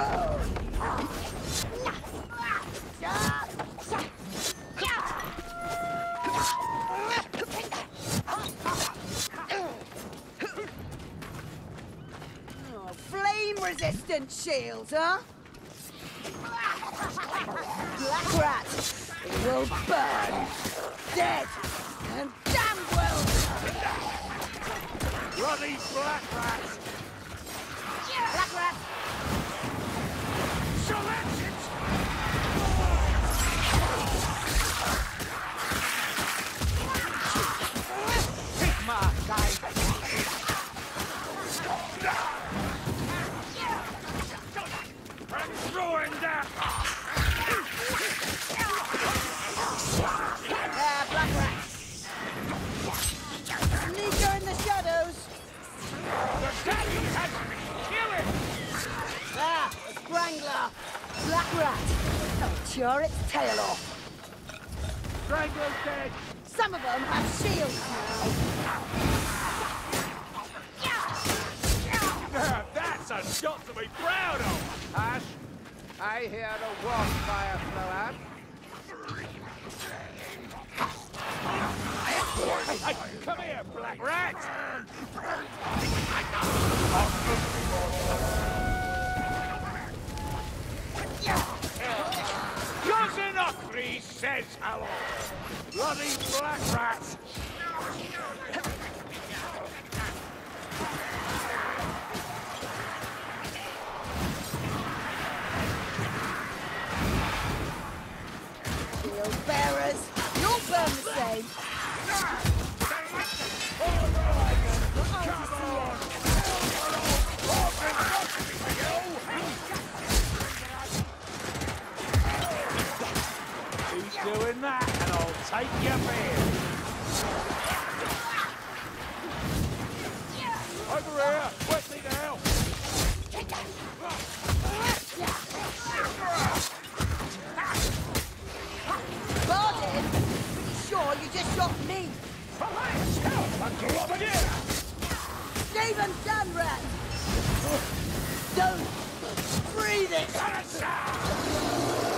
Oh, Flame-resistant shields, huh? Black rat, it will burn. Dead and damn well Bloody black rats! Black rat, I'm that! Ah, black rat. Sneaker in the shadows. The daddy has me! Kill him! Ah, a Strangler. Black rat. I'll tear its tail off. Strangler's dead! Some of them have shields Now that's a shot to be proud of! Ash, I hear the wildfire flow Hey, come here, black rat! Says hello! Bloody black rat! Take your beard. Over here! Wesley to help! Bardin, pretty sure you just shot me. Stephen Dunrat. Don't breathe it. Bring it on! Black Ogre!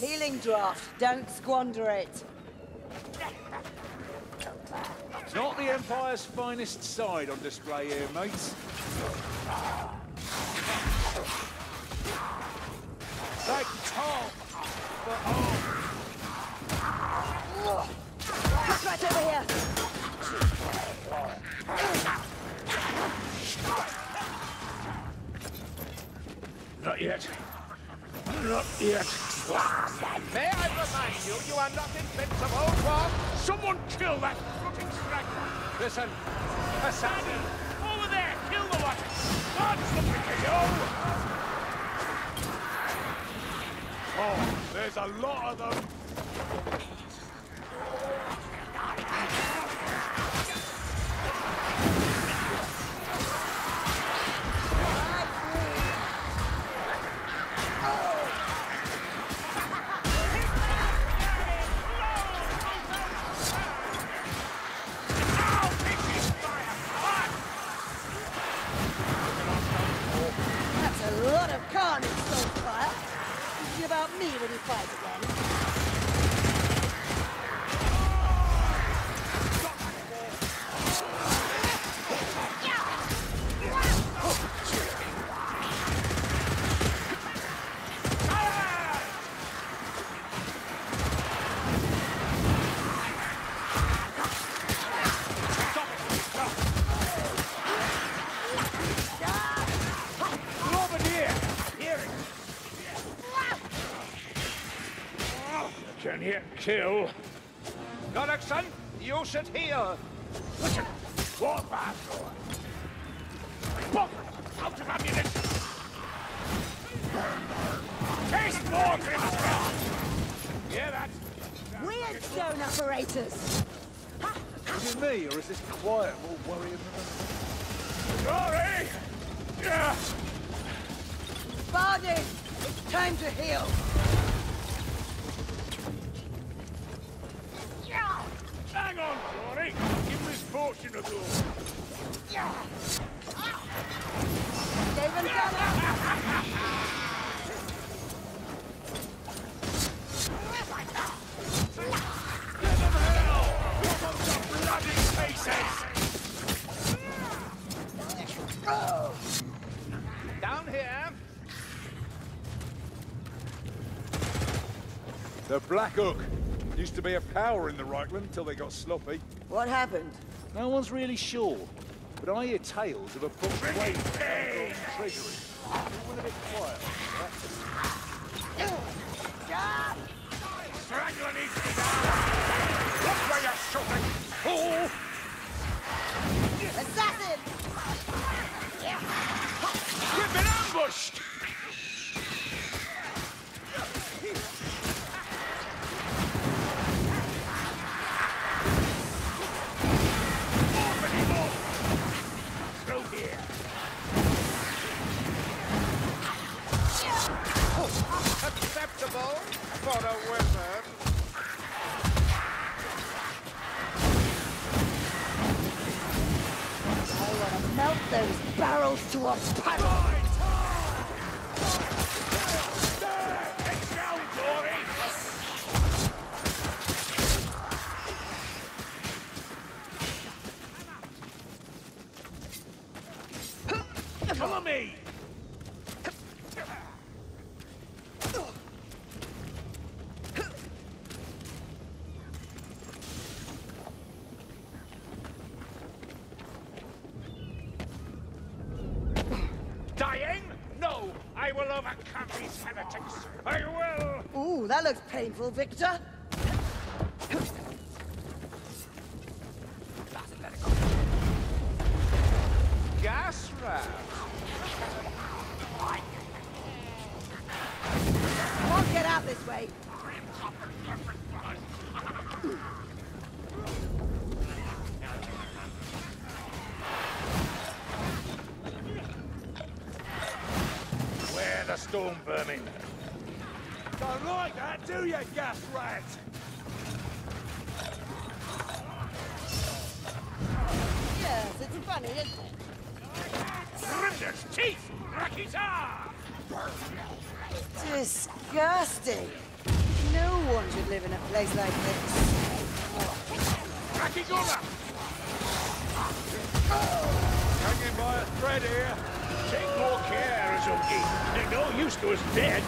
Healing draft. Don't squander it. It's not the Empire's finest side on display here, mates. Straggler! Listen, kill. Goreksson, you should hear. Listen, war bad Both out of ammunition. Chase more Grimscott! Yeah, that's... Weird stone operators! Is it me, or is this quiet more worrying than Sorry! Yeah! Barney! It's time to heal! On, Give this fortune a go! Gave him cover. Bloody faces! Down here. The Black Hook. Used to be a power in the Reikland until they got sloppy. What happened? No one's really sure. But I hear tales of a book way Bring it down treasury. It went a bit quiet. Strangler needs to die! Look where you're shooting! Fool! Assassin! We've been ambushed! To a puddle. There! It's down, Glory! Follow me! Dying? No! I will overcome these heretics! I will! Ooh, that looks painful, Victor. Gas rat. Won't get out this way. Where the storm vermin? Don't like that, do you, gas rat? Yes, it's funny, isn't it? Grimnir's teeth! Rakita! Disgusting. No one should live in a place like this. Rakigula! Hanging by a thread here. Take more care, Azuki. They're no use to us dead.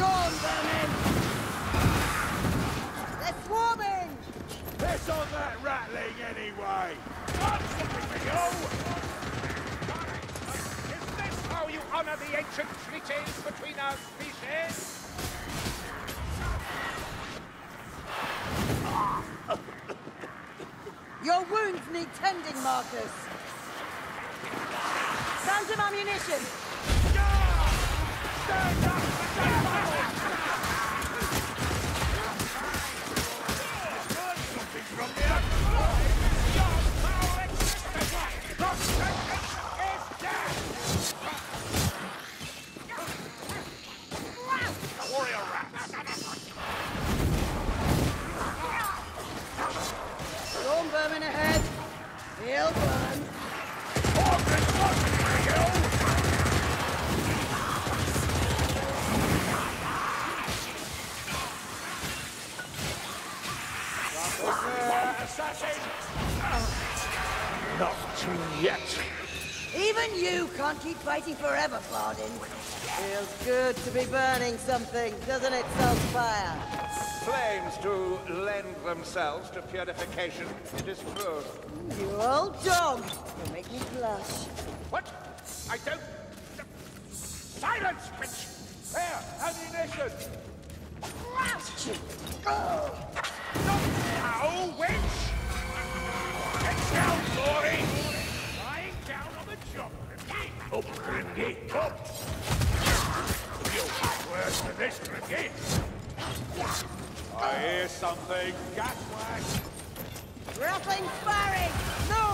Storm vermin! They're swarming! Piss on that rattling anyway! Got something for you! Is this how you honor the ancient treaties between our species? Your wounds need tending, Markus. Found some ammunition. Up! Stand up! Something keep fighting forever, Bardin. Feels good to be burning something, doesn't it, Saltzpyre? Flames do lend themselves to purification, it is true. You old dog. You make me blush. What? I don't... Silence, bitch! There, ammunition. Now, witch! Get down, Glory! Up, Grimgate! You'll have worse this, Grimgate! I hear something. Gaswash! Ratling firing! Move!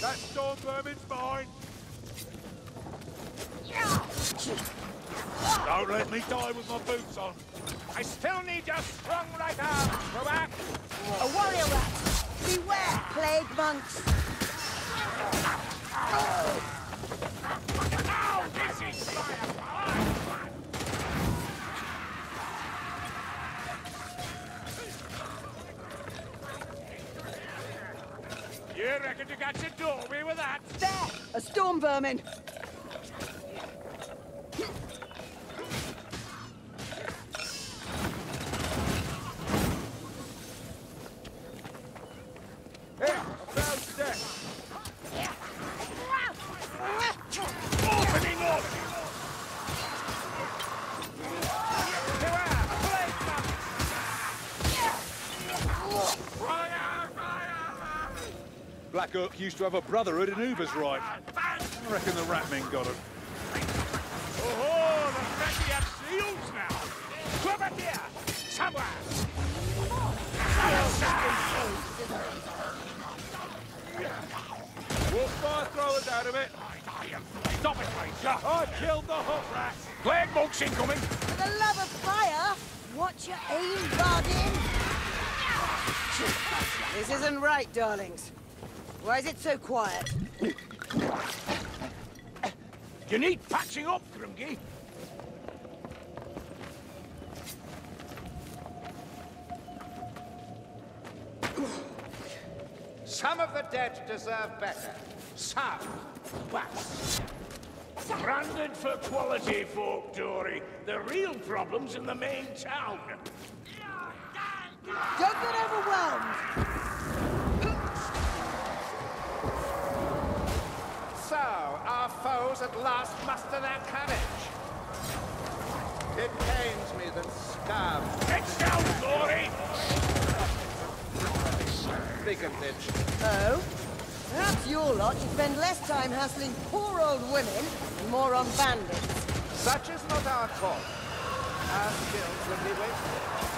That storm vermin's mine. Don't let me die with my boots on. I still need your strong right arm! Back! A warrior rat! Beware, plague monks! Ow! This is firepower! You reckon you got your doorway with that? There! A storm vermin! Black Oak used to have a brotherhood in Ubersreik. I reckon the Ratmen got him. Oh, the Betty have seals now! Come back here! Somewhere! Wolf fire throwers out of it. Stop it, Ranger! I killed the hot rat. Plague monks incoming! For the love of fire, watch your aim, Bardin! This isn't right, darlings. Why is it so quiet? You need patching up, Grungy. Some of the dead deserve better. Some. Wax. Branded for quality, folk, Dory. The real problem's in the main town. Don't get overwhelmed! So, our foes at last muster their courage. It pains me that scabs, Get down, Dory! brigandage, Oh? Perhaps your lot should spend less time hassling poor old women and more on bandits. such is not our fault. Our skills would be wasted.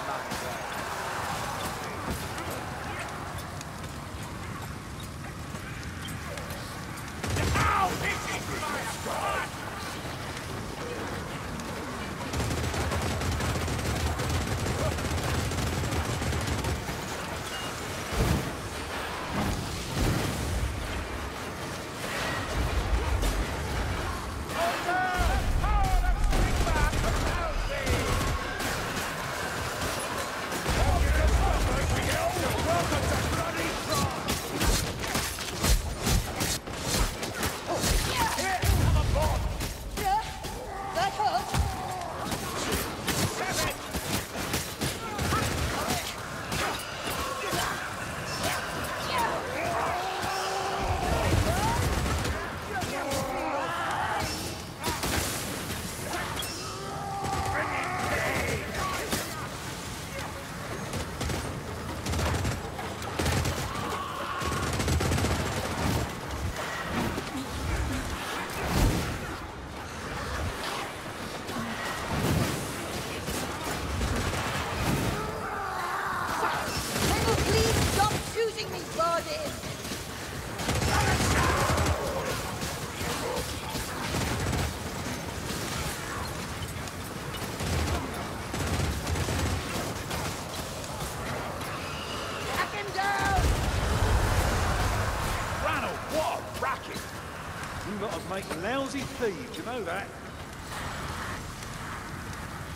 Know that?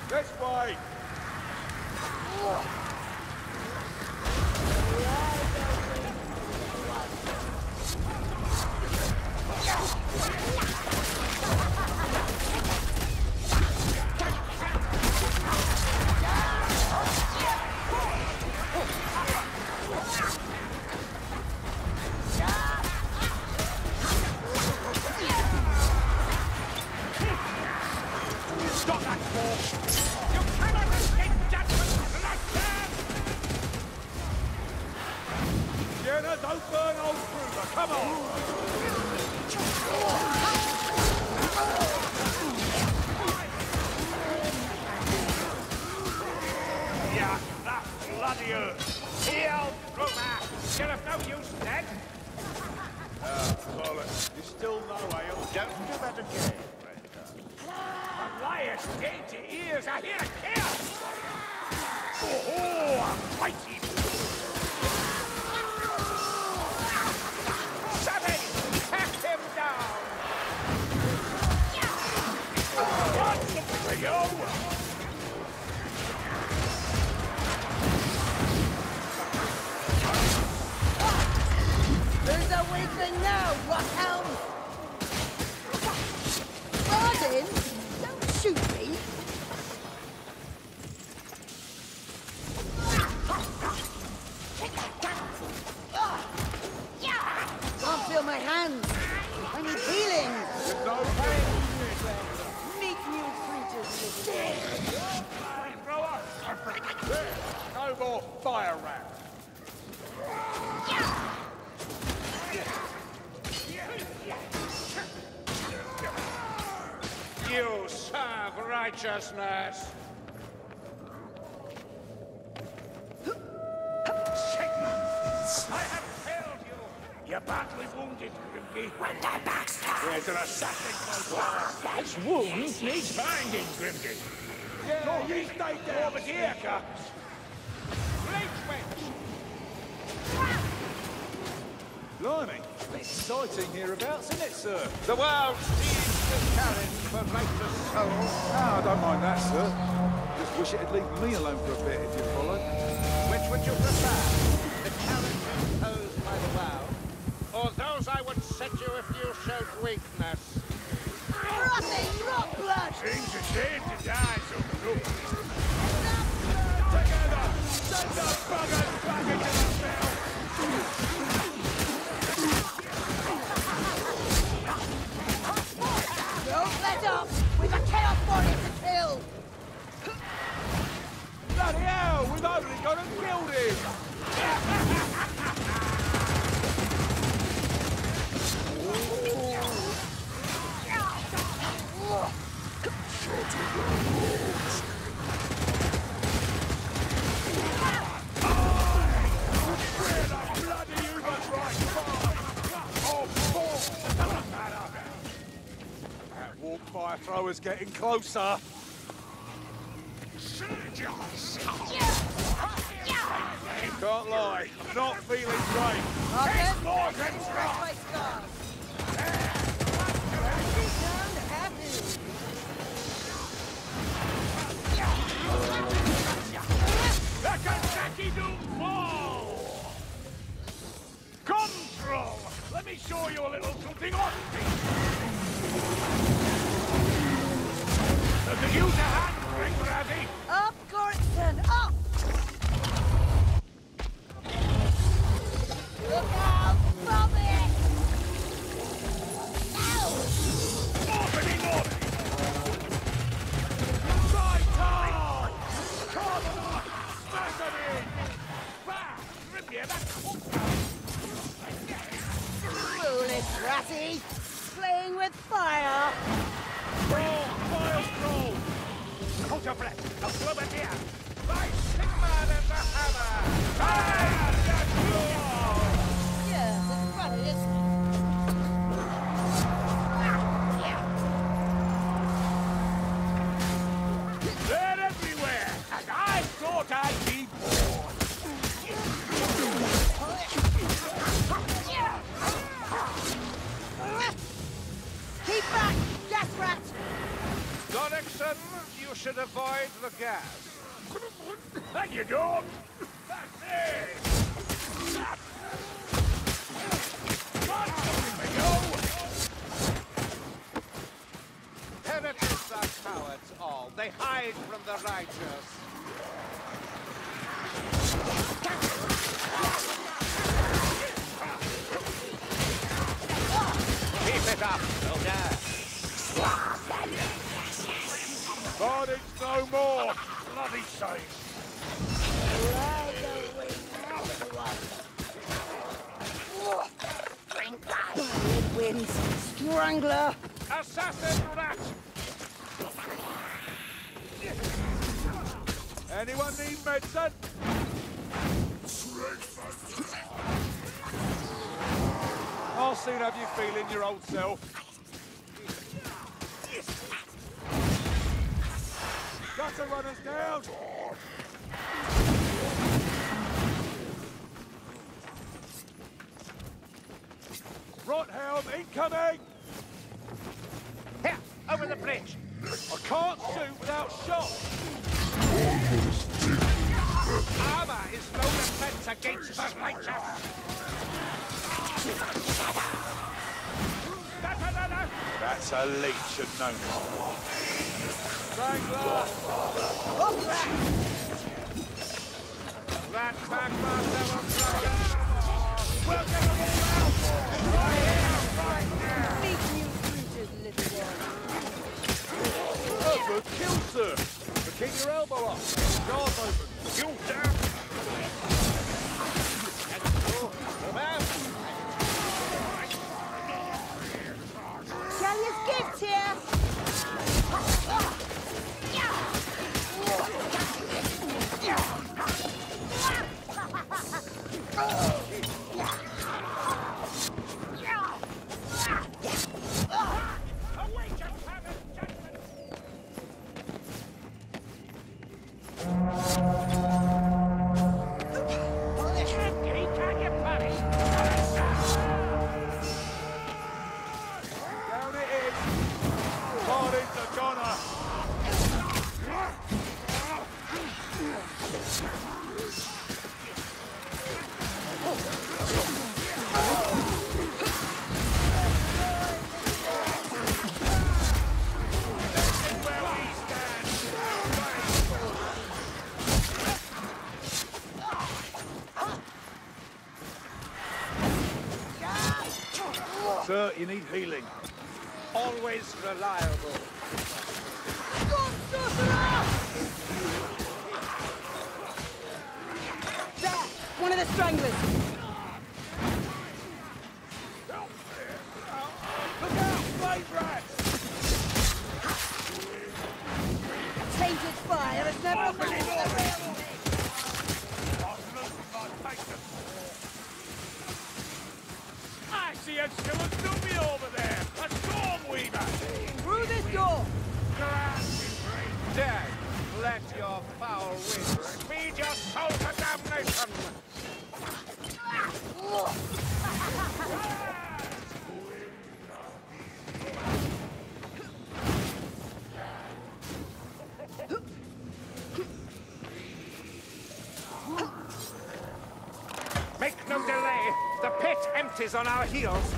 This way! Of no use dead! Oh, bollocks, you still know ale. Don't do that again, Elias, dainty ears, I hear a kill! Oh, a mighty! Savage, now, don't shoot me. Feel my hands. I need healing. No pain. Meet new creatures! No more fire round. Righteousness. I have failed you! You're badly wounded, Grimby. When the Baxter! There's an assassin close His wounds need binding, Grimby. Yeah, you stay down. Over here comes. Blade wench! Blimey, exciting hereabouts, isn't it, sir? The world challenge I don't mind that, sir. Just wish it'd leave me alone for a bit, if you follow. Which would you prefer? The challenges posed by the world? Or those I would set you if you showed weakness? Blood! A to so! Send the buggers back into the hell! We've only got and killed him! Fire thrower's getting closer. Can't lie, I'm not feeling great. Martin, More scratch Grimstrong! my scars. Down happy. Let Kentucky Doom fall! Control! Let me show you a little something on me! Look at you Up, Gorton, up! Gas. Thank you, dog. Back there. Come on, we go. Heretics are cowards all. They hide from the righteous. Keep it up, soldier. Carnage no more! Bloody shame. Ride the wind. Wins. Strangler. Assassin rat! Anyone need medicine? I'll soon have you feeling your old self. Gutter runners down! Rothelm incoming! Here, over the bridge. I can't shoot without shot! Armor is no defense against the righteous. That's a leech, should know Edward, kill, sir! But keep your elbow up! Guard open! You damn. Awake, Always reliable. There, one of the stranglers. Look out, flame rats! Tainted fire has never been I see a still a Dead. Let your foul wind speed your soul to damnation. Make no delay. The pit empties on our heels.